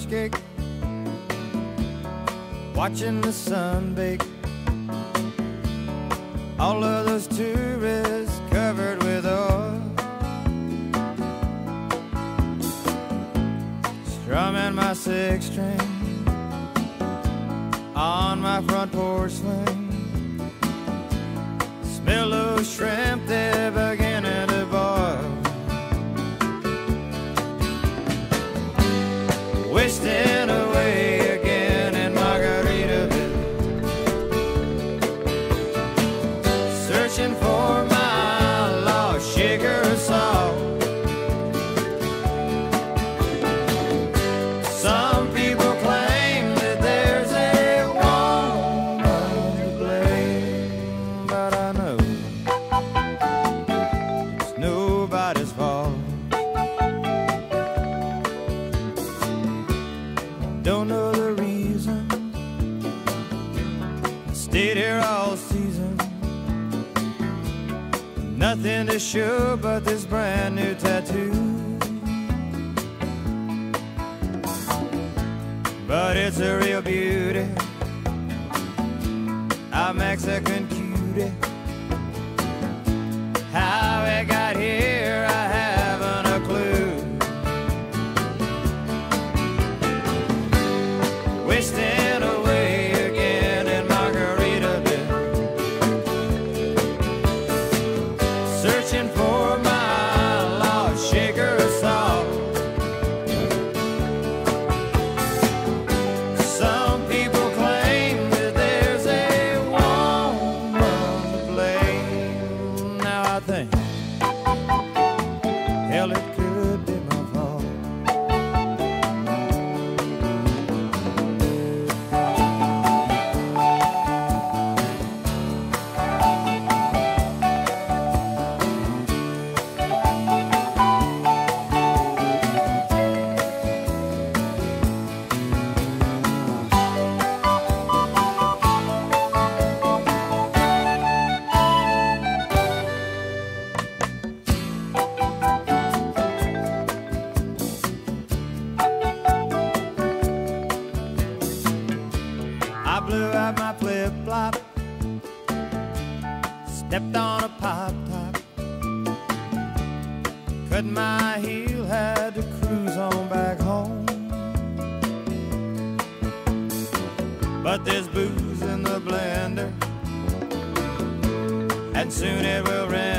skate, watching the sun bake. All of those tourists covered with oil, strumming my six string on my front porch swing. Wasting away again in Margaritaville. Searching for my lost sugar salt. Some people claim that there's a woman to blame, but I know Don't know the reason. Stayed here all season. Nothing to show but this brand new tattoo. But it's a real beauty. A Mexican cutie. Wasting away again in Margaritaville. Searching for my lost shaker. Some people claim that there's a woman to blame. Now I think, hell, it out flip flop, stepped on a pop top, cut my heel, had to cruise on back home. But there's booze in the blender, and soon it will render